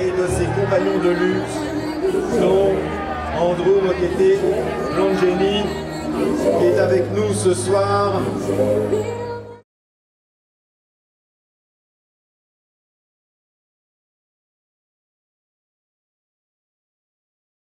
et de ses compagnons de lutte, dont Andrew Mokete Longeni, qui est avec nous ce soir.